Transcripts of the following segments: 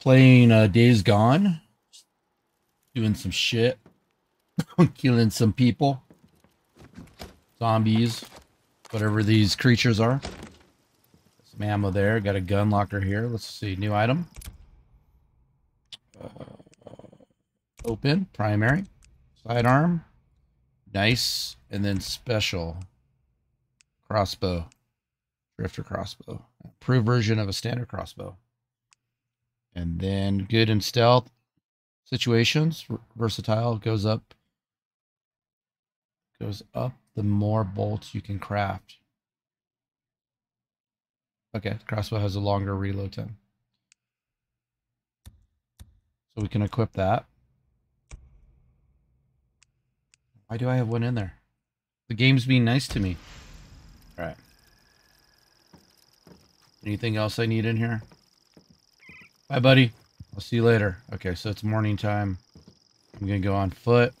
playing uh, Days Gone, doing some shit, killing some people, zombies, whatever these creatures are. Some ammo there. Got a gun locker here. Let's see. New item. Uh, open. Primary. Sidearm. Nice. And then special. Crossbow. Drifter crossbow. Improved version of a standard crossbow. And then good in stealth situations. Versatile goes up. Goes up the more bolts you can craft. Okay, crossbow has a longer reload time. So we can equip that. Why do I have one in there? The game's being nice to me. Alright. Anything else I need in here? Bye, buddy. I'll see you later. Okay, so it's morning time. I'm going to go on foot.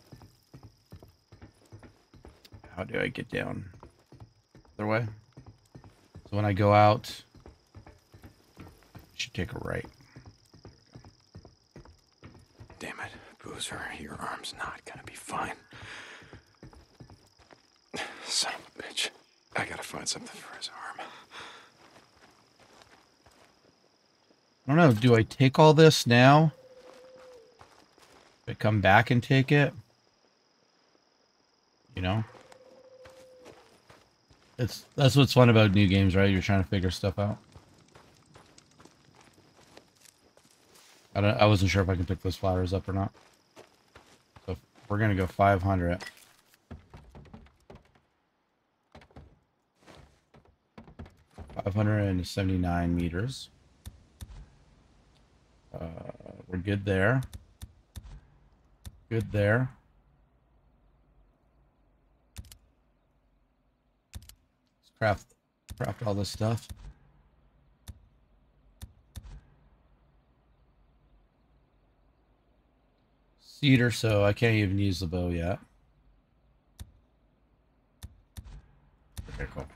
How do I get down? Other way? So when I go out, I should take a right. Damn it, Boozer, your arm's not gonna be fine. Son of a bitch. I gotta find something for his arm. I don't know. Do I take all this now? Do I come back and take it? You know? It's that's what's fun about new games, right? You're trying to figure stuff out. I don't I wasn't sure if I can pick those flowers up or not. So we're gonna go 500. Five hundred and seventy-nine meters. We're good there. Good there. Let's craft, craft all this stuff. Cedar, so I can't even use the bow yet. Okay, cool.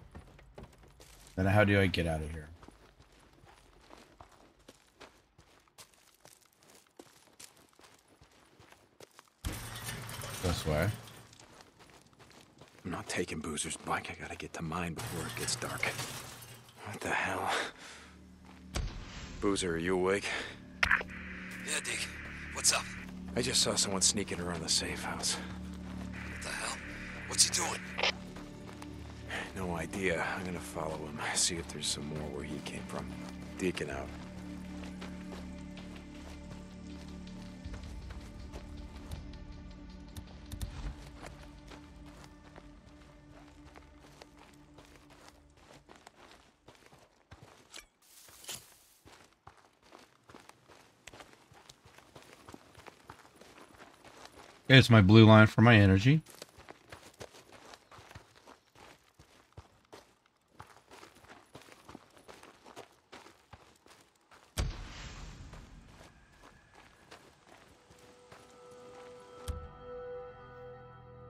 Then how do I get out of here? This way. I'm not taking Boozer's bike. I gotta get to mine before it gets dark. What the hell? Boozer, are you awake? Yeah, Dick. What's up? I just saw someone sneaking around the safe house. What the hell? What's he doing? No idea. I'm gonna follow him, see if there's some more where he came from. Deacon out. It's my blue line for my energy.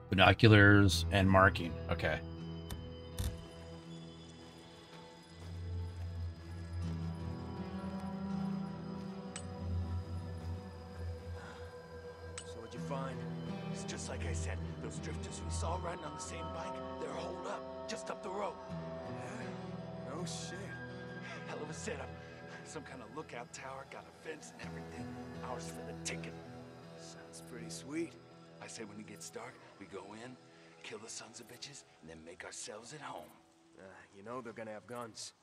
Binoculars and marking. Okay. So what'd you find? It's just like I said. Those drifters we saw riding on the same bike, they're holed up, just up the road. Yeah? No shit. Hell of a setup. Some kind of lookout tower, got a fence and everything. Ours for the taking. Sounds pretty sweet. I say when it gets dark, we go in, kill the sons of bitches, and then make ourselves at home. Uh, you know they're gonna have guns.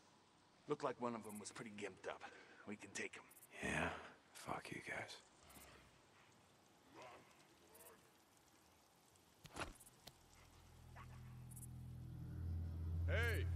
Looked like one of them was pretty gimped up. We can take him. Yeah, fuck you guys. Hey!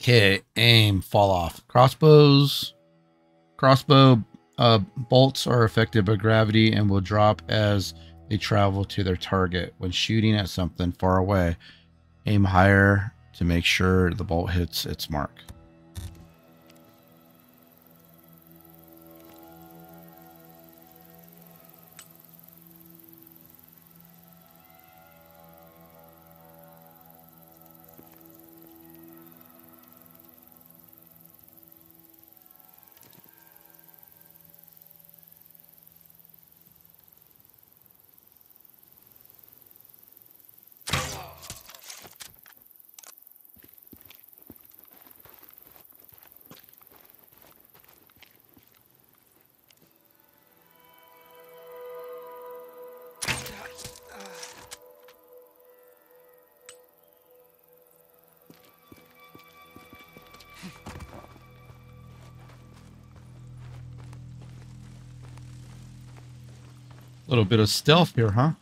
Okay, aim, fall off. Crossbows, crossbow uh, bolts are affected by gravity and will drop as they travel to their target. When shooting at something far away, aim higher to make sure the bolt hits its mark. Little bit of stealth here, huh?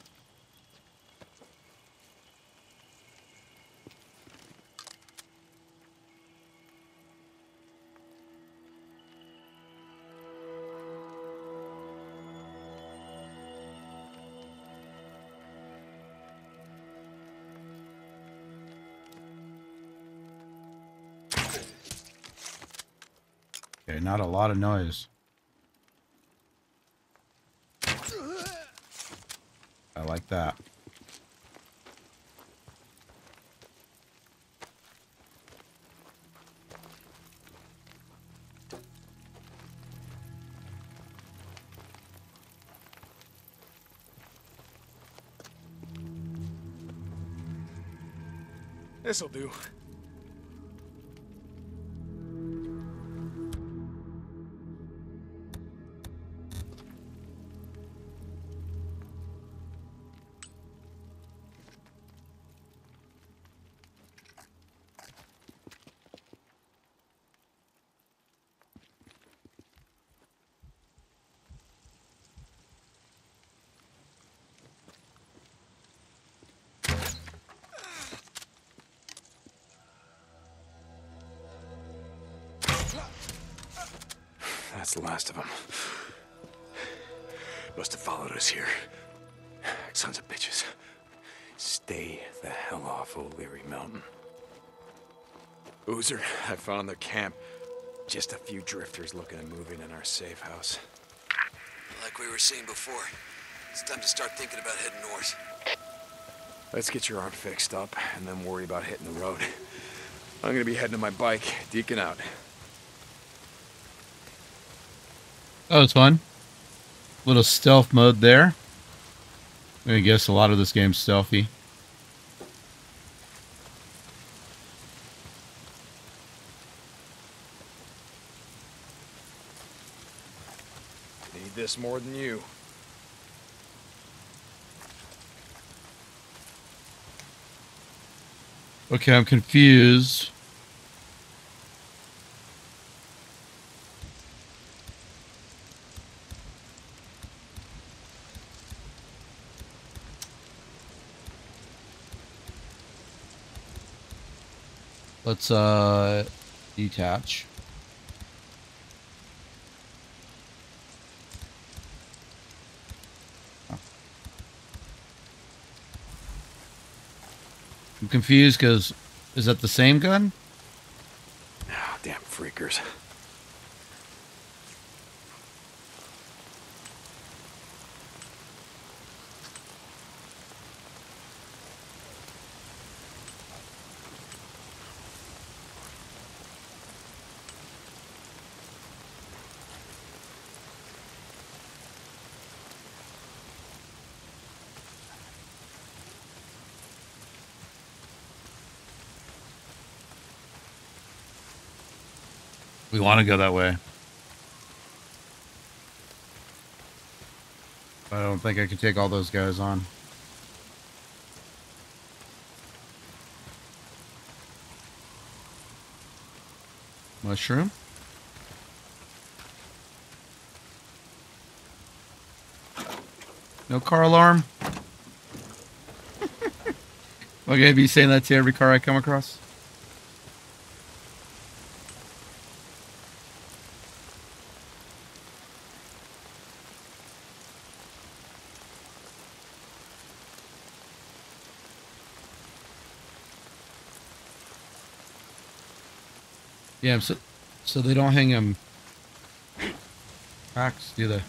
Okay, not a lot of noise. I like that. This'll do. That's the last of them. Must have followed us here. Sons of bitches. Stay the hell off O'Leary Mountain. Boozer, I found their camp. Just a few drifters looking at moving in our safe house. Like we were seeing before, it's time to start thinking about heading north. Let's get your arm fixed up and then worry about hitting the road. I'm gonna be heading to my bike. Deacon out. Oh, that was fun. Little stealth mode there. I guess a lot of this game's stealthy. Need this more than you. Okay, I'm confused. Let's uh detach. I'm confused because is that the same gun? Ah, damn freakers. We want to go that way. I don't think I can take all those guys on. Mushroom? No car alarm? okay, I gonna be saying that to every car I come across? Yeah, so so they don't hang them cracks, do they?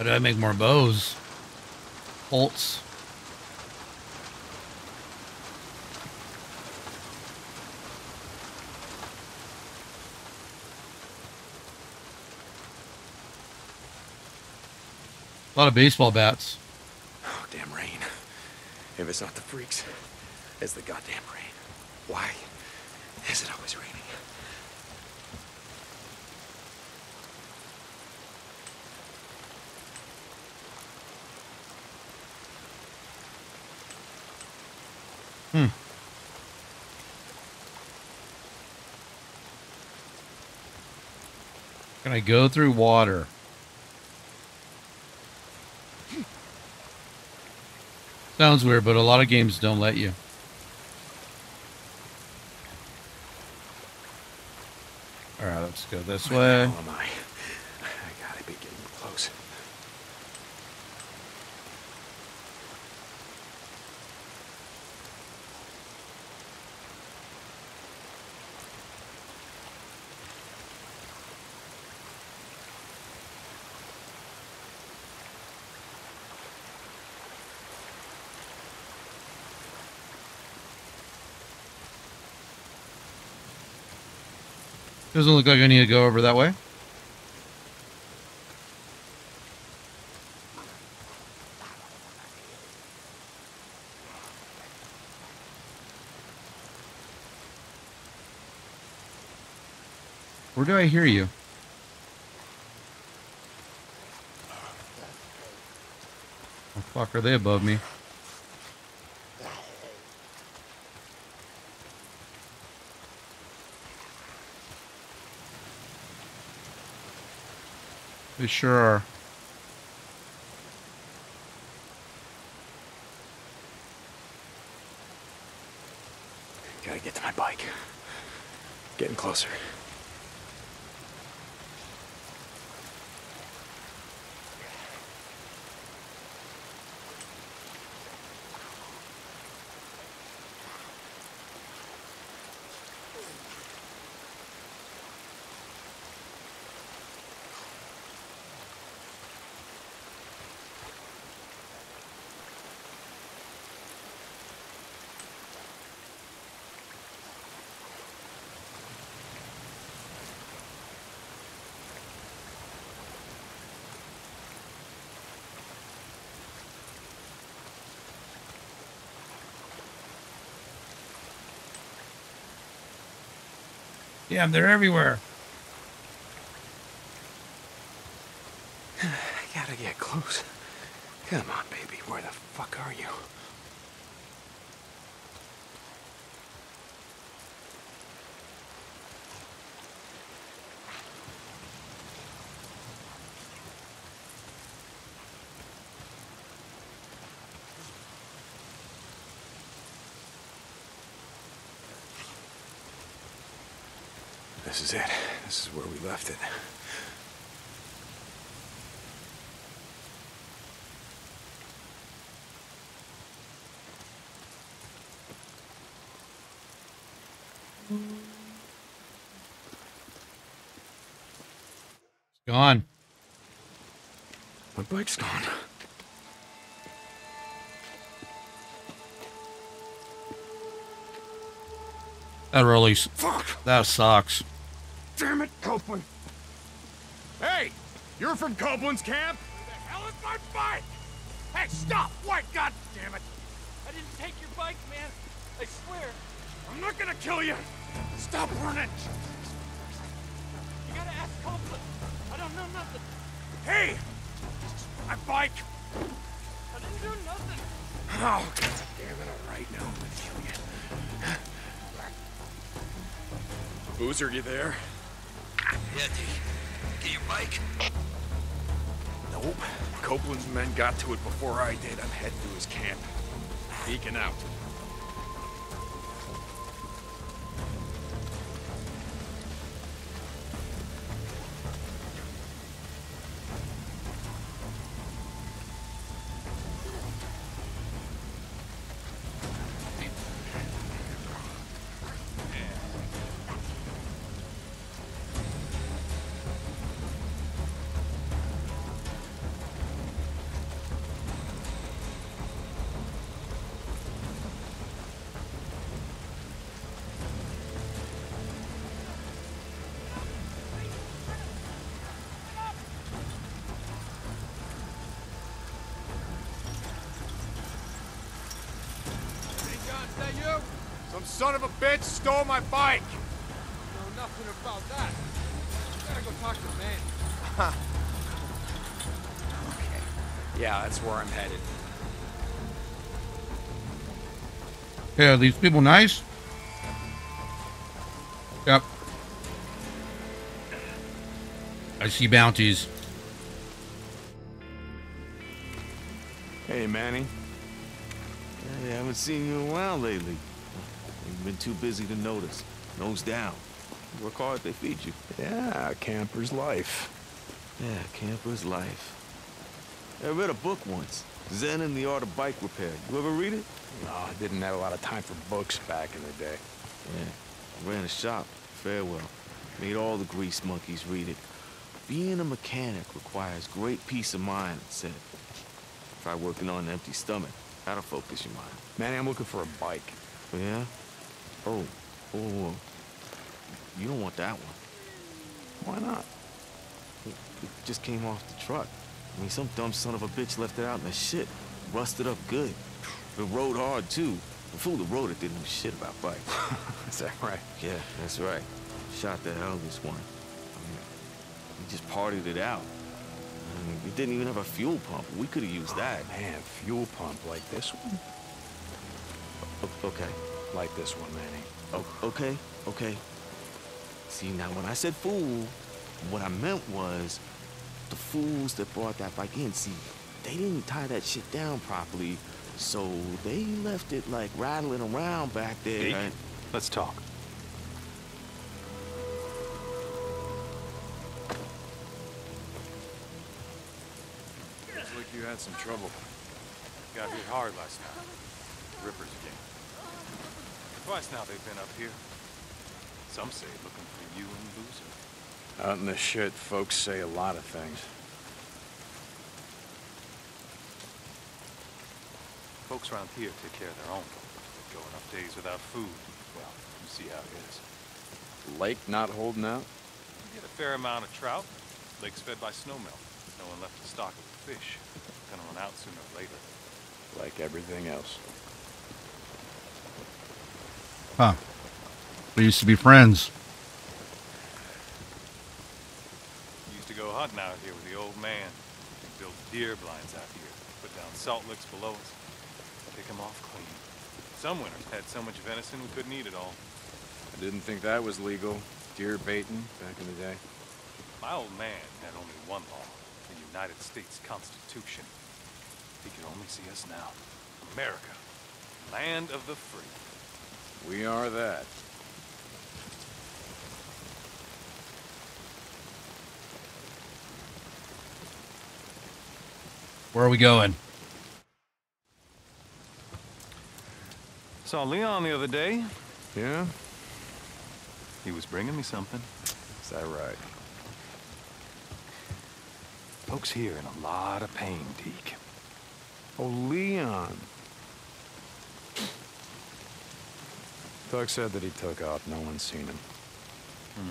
How do I make more bows? Bolts. A lot of baseball bats. Oh, damn rain. If it's not the freaks, it's the goddamn rain. Why is it always raining? Hmm. Can I go through water? Sounds weird, but a lot of games don't let you. Alright, let's go this Where way. the hell am I? I gotta be getting close. Doesn't look like I need to go over that way. Where do I hear you? Oh fuck, are they above me? They sure are. Gotta get to my bike. Getting closer. Damn, they're everywhere. I gotta get close. is where we left it. It's gone. My bike's gone. That really fuck. That sucks. Damn it, Copeland! Hey! You're from Copeland's camp? Where the hell is my bike? Hey, stop! What? God damn it! I didn't take your bike, man. I swear. I'm not gonna kill you! Stop running! You gotta ask Copeland. I don't know nothing. Hey! My bike! I didn't do nothing. Oh, God damn it, alright, now I'm gonna kill you. Boozer, you there? Yeah, D. Get your bike. Nope. Copeland's men got to it before I did. I'm heading to his camp. Deacon out. Some son of a bitch stole my bike! know nothing about that. You gotta go talk to Ben. Okay. Yeah, that's where I'm headed. Hey, are these people nice? Yep. I see bounties. Hey, Manny. Hey, I haven't seen you in a while lately. Been too busy to notice. Nose down. Work hard, they feed you. Yeah, camper's life. Yeah, camper's life. I read a book once. Zen and the Art of Bike Repair. You ever read it? No, I didn't have a lot of time for books back in the day. Yeah. I ran a shop, Farewell. Made all the grease monkeys read it. Being a mechanic requires great peace of mind, it said. Try working on an empty stomach. That'll focus your mind. Manny, I'm looking for a bike. Yeah? Oh, oh, oh. You don't want that one. Why not? It, it just came off the truck. I mean, some dumb son of a bitch left it out in the shit. Rusted up good. It rode hard, too. The fool that rode it didn't know shit about bikes. Is that right? yeah, that's right. Shot the hell this one. I mean, he just partied it out. I mean, it didn't even have a fuel pump. We could have used oh, that. Man, fuel pump like this one? O- okay. Like this one, Manny. O- okay, okay. See, now when I said fool, what I meant was the fools that brought that bike in. See, they didn't tie that shit down properly, so they left it like rattling around back there. Deke, and- let's talk. Looks like you had some trouble. Got hit hard last night. Rippers again. Twice now they've been up here. Some say looking for you and Boozer. Out in the shit, folks say a lot of things. Folks around here take care of their own. They Go enough days without food. Well, you see how it is. Lake not holding out? You get a fair amount of trout. Lake's fed by snowmelt. No one left to stock it with fish. Gonna run out sooner or later. Like everything else. Huh. We used to be friends. Used to go hunting out here with the old man. We built deer blinds out here. Put down salt licks below us. Pick 'em off clean. Some winters had so much venison we couldn't eat it all. I didn't think that was legal. Deer baiting back in the day. My old man had only one law, the United States Constitution. He could only see us now. America, land of the free. We are that. Where are we going? Saw Leon the other day. Yeah? He was bringing me something. Is that right? Folks here in a lot of pain, Deke. Oh, Leon. Doug said that he took off. No one's seen him. Hmm.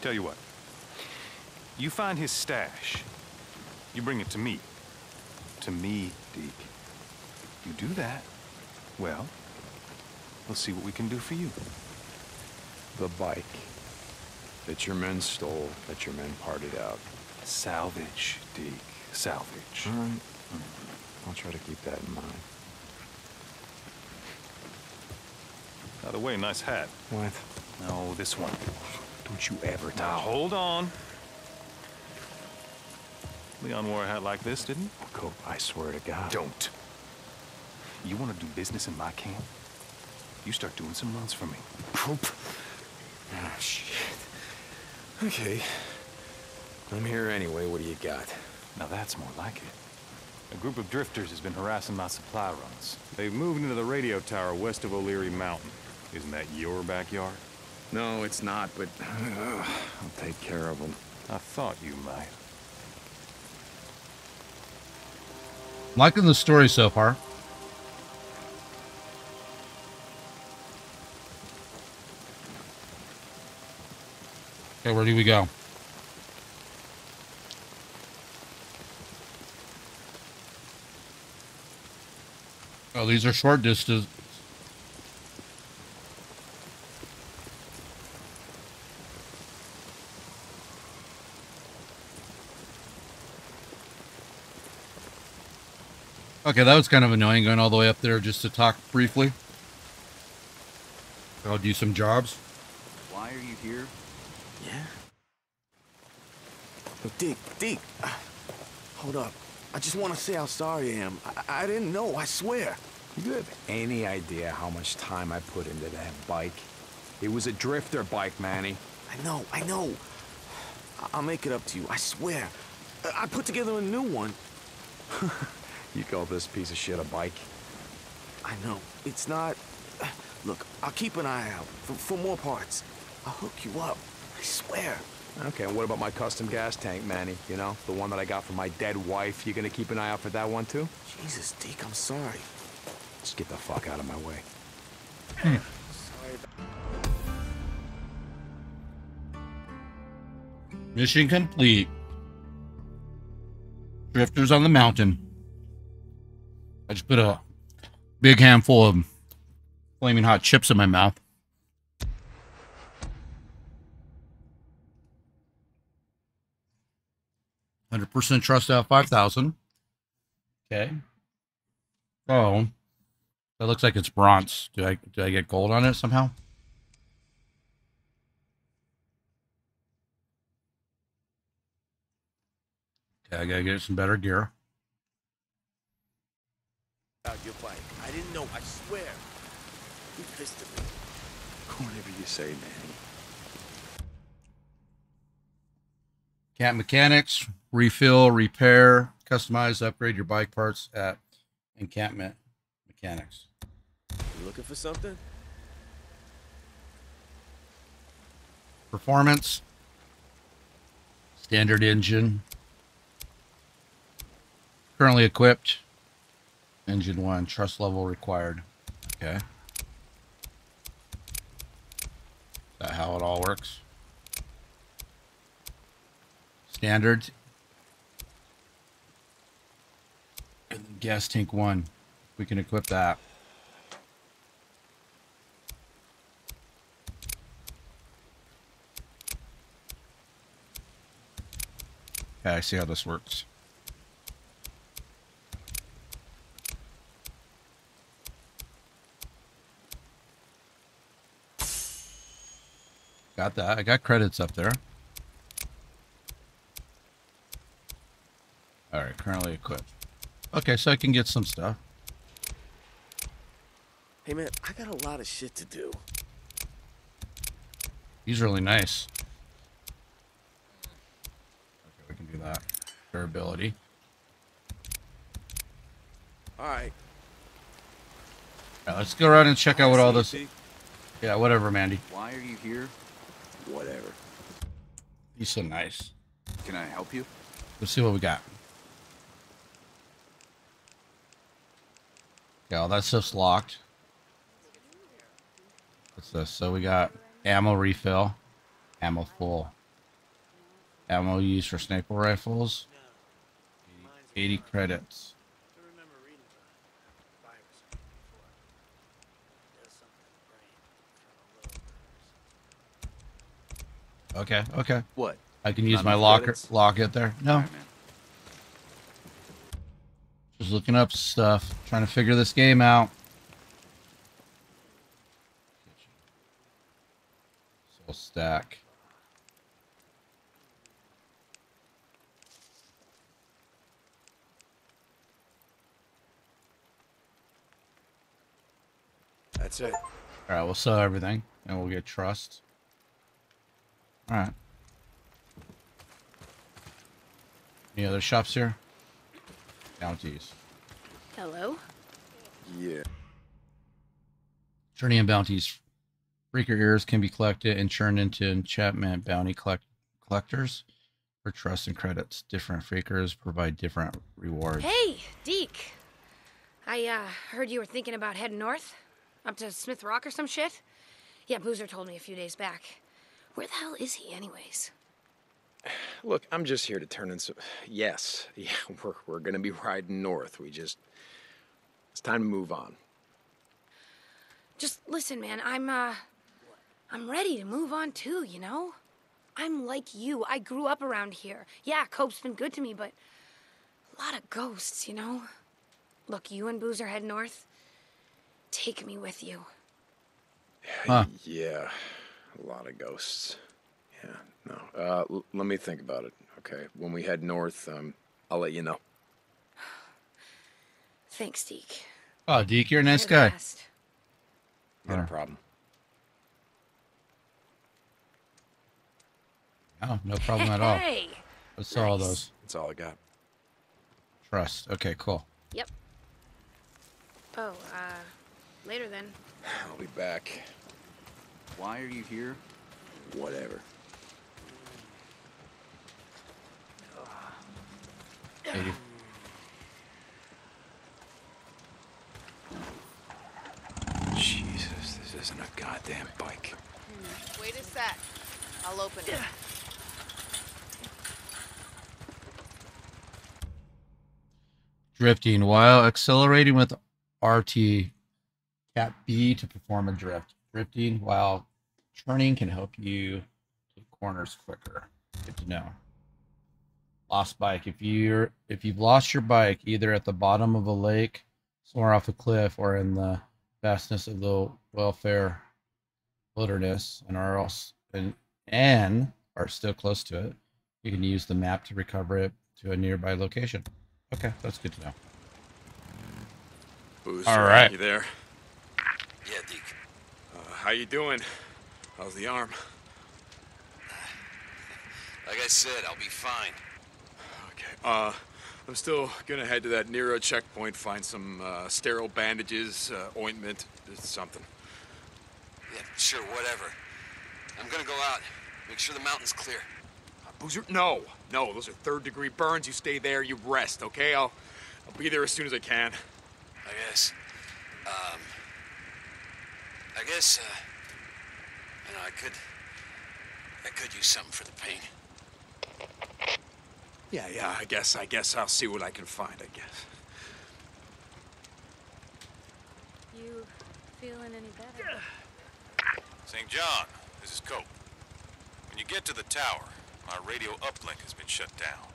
Tell you what. You find his stash. You bring it to me. To me, Deke. You do that, well, we'll see what we can do for you. The bike that your men stole, that your men parted out. Salvage, Deke. Salvage. All right. I'll try to keep that in mind. By the way, nice hat. What? No, this one. Don't you ever Now, touch hold on. Leon wore a hat like this, didn't he? Oh, Cope, I swear to God. Don't. You want to do business in my camp? You start doing some runs for me. Cope. Oh, ah, shit. Okay. I'm here anyway. What do you got? Now that's more like it. A group of drifters has been harassing my supply runs. They've moved into the radio tower west of O'Leary Mountain. Isn't that your backyard? No, it's not, but I'll take care of them. I thought you might. Liking the story so far. Okay, where do we go? Oh, these are short distance. Okay, that was kind of annoying going all the way up there just to talk briefly. I'll do some jobs. Why are you here? Yeah? Yo, Dick, Dick. uh, Hold up. I just want to say how sorry I am. I, I didn't know, I swear. You have any idea how much time I put into that bike? It was a drifter bike, Manny. I know, I know. I- I'll make it up to you, I swear. Uh, I put together a new one. You call this piece of shit a bike? I know. It's not... Look, I'll keep an eye out for, for more parts. I'll hook you up. I swear. Okay, and what about my custom gas tank, Manny? You know, the one that I got from my dead wife. You gonna keep an eye out for that one, too? Jesus, Dick, I'm sorry. Just get the fuck out of my way. Sorry about... Mission complete. Drifters on the mountain. I just put a big handful of flaming hot chips in my mouth. Hundred percent trust out five thousand. Okay. Oh, that looks like it's bronze. Do I do I get gold on it somehow? Okay, I gotta get some better gear. About your bike. I I swear. You pissed at me. Whatever you say, Manny. Camp mechanics, refill, repair, customize, upgrade your bike parts at encampment mechanics. You looking for something? Performance, standard engine, currently equipped, engine one, trust level required. Okay. Is that how it all works? Standard. And gas tank one. We can equip that. Okay, I see how this works. Got that. I got credits up there. Alright, currently equipped. Okay, so I can get some stuff. Hey man, I got a lot of shit to do. He's really nice. Okay, we can do that. Durability. Alright. Let's go around and check out what all this. Yeah, whatever, Mandy. Why are you here? Whatever. He's so nice. Can I help you? Let's see what we got. Yeah, all that stuff's locked. What's this? So we got ammo refill, ammo full, ammo used for sniper rifles, 80 credits. I remember reading about a virus before. Does something to the brain from a little Okay, okay. What? I can use Not my locker credits? lock it there. No, Alright, man. just looking up stuff, trying to figure this game out. Soul stack. That's it. All right, we'll sell everything and we'll get trust. All right. Any other shops here? Bounties. Hello? Yeah. Journey and bounties. Freaker ears can be collected and turned into encampment bounty collect- collectors for trust and credits. Different freakers provide different rewards. Hey, Deke. I uh heard you were thinking about heading north, up to Smith Rock or some shit. Yeah, Boozer told me a few days back. Where the hell is he, anyways? Look, I'm just here to turn in some. Yes, yeah, we're we're gonna be riding north. We just. It's time to move on. Just listen, man. I'm uh, I'm ready to move on too. You know, I'm like you. I grew up around here. Yeah, Cope's been good to me, but a lot of ghosts. You know. Look, you and Boozer head north. Take me with you. Huh. Yeah, a lot of ghosts. Yeah, no. Uh, l- let me think about it. Okay, when we head north, um, I'll let you know. Thanks, Deke. Oh, Deke, you're a nice guy. best. Not Yeah. a problem. Oh, no problem at all. Hey. Let's sell all those. That's all I got. Trust. Okay, cool. Yep. Oh, uh, later then. I'll be back. Why are you here? Whatever. 80. Jesus, this isn't a goddamn bike. Wait a sec. I'll open it. Drifting. While accelerating with RT, tap B to perform a drift. Drifting while turning can help you take corners quicker. Good to know. Lost bike. If you're if you've lost your bike either at the bottom of a lake, somewhere off a cliff, or in the vastness of the welfare wilderness, and are also and, and are still close to it, you can use the map to recover it to a nearby location. Okay, that's good to know. Boozer, All right. You there? How you doing? How's the arm? Like I said, I'll be fine. Okay. Uh, I'm still gonna head to that NERO checkpoint, find some uh, sterile bandages, uh, ointment, something. Yeah, sure, whatever. I'm gonna go out. Make sure the mountain's clear. Uh, Boozer, no, no, those are third degree burns. You stay there, you rest, okay? I'll, I'll be there as soon as I can. I guess. Um. I guess, uh. You know, I could. I could use something for the pain. Yeah, yeah. I guess, I guess I'll see what I can find. I guess. You feeling any better? St. John, this is Cope. When you get to the tower, my radio uplink has been shut down.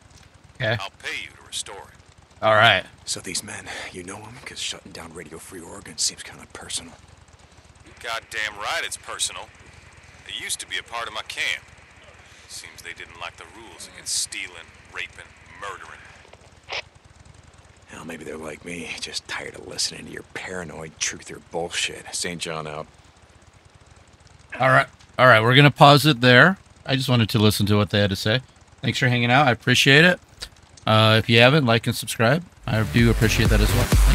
Okay. I'll pay you to restore it. All right. So these men, you know them? Because shutting down Radio Free Oregon seems kind of personal. Goddamn right it's personal. They used to be a part of my camp. Seems they didn't like the rules against stealing, raping, murdering. Hell, maybe they're like me, just tired of listening to your paranoid truther bullshit. St. John out. All right. All right. We're going to pause it there. I just wanted to listen to what they had to say. Thanks for hanging out. I appreciate it. Uh, if you haven't, like and subscribe. I do appreciate that as well. Thanks.